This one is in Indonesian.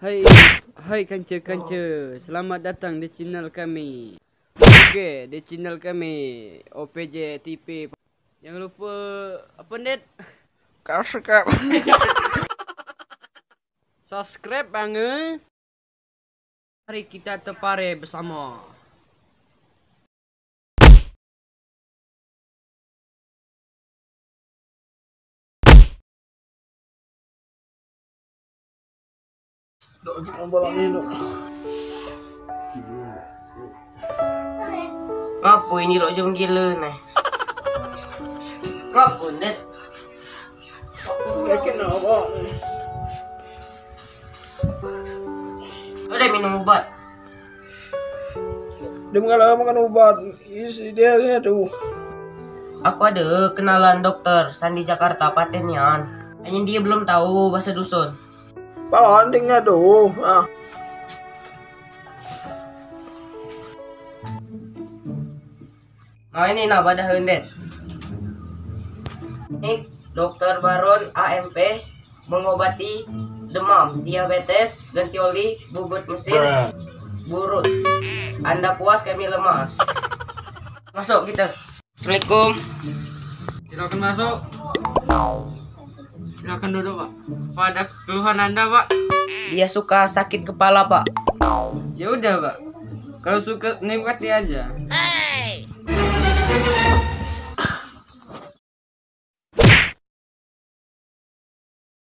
Hai, hai kanca-kanca. Selamat datang di channel kami. Okey, di channel kami OPJ TP. Jangan lupa apa net? Kau suka Subscribe bang. Mari kita terpare bersama. Dok, kita ngobrol lagi dok. Ini lo jom gila nih. Ngapu net. Nak apa? Lo udah minum obat. Dia mengalah makan obat. Isi dia ni tu. Aku ada kenalan dokter Sandi Jakarta patennya. Hanya dia belum tahu bahasa dusun. Bawa antingnya tu. Ah. Nah ini nak pada hendet. Ini dokter Baron AMP mengobati demam, diabetes, ganti oli, bubut mesin, burut. Anda puas kami lemas. Masuk kita. Assalamualaikum. Silakan masuk. Silakan duduk, Pak. Apa ada keluhan Anda, Pak? Dia suka sakit kepala, Pak. Ya udah, Pak. Kalau suka nikmati aja.